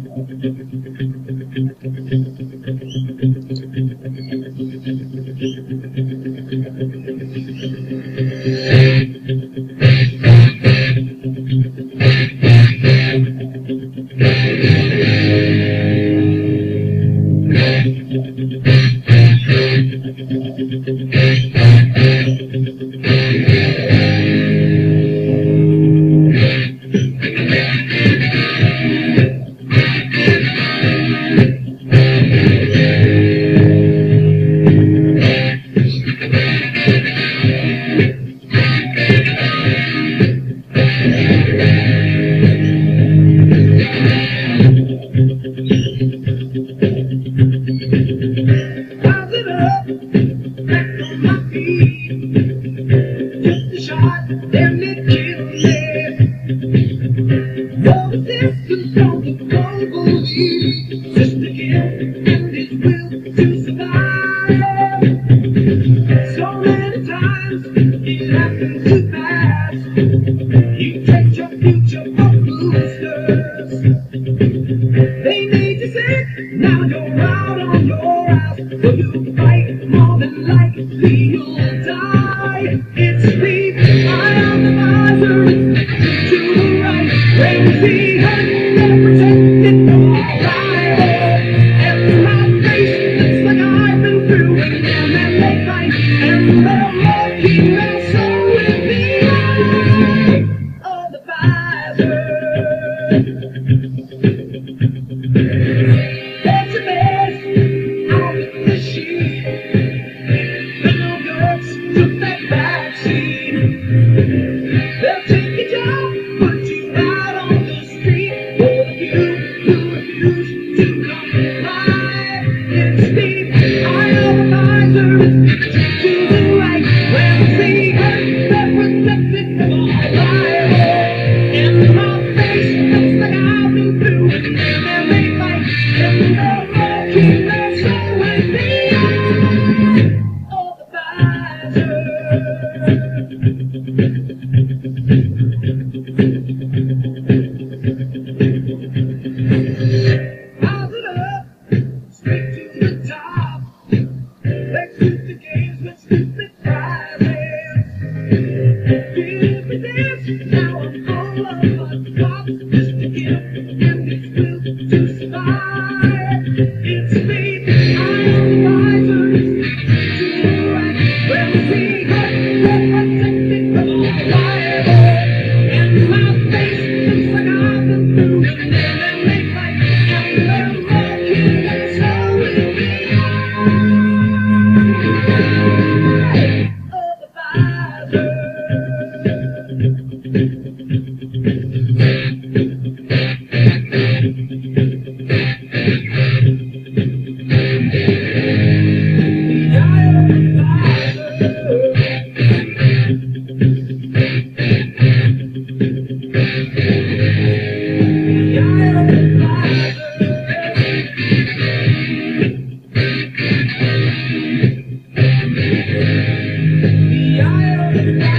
Thank you. No and his will to survive. So many times it happens too fast. You your future for boosters. They made you sick, now you're out on your ass. Will you fight more than likely you'll die? Yeah.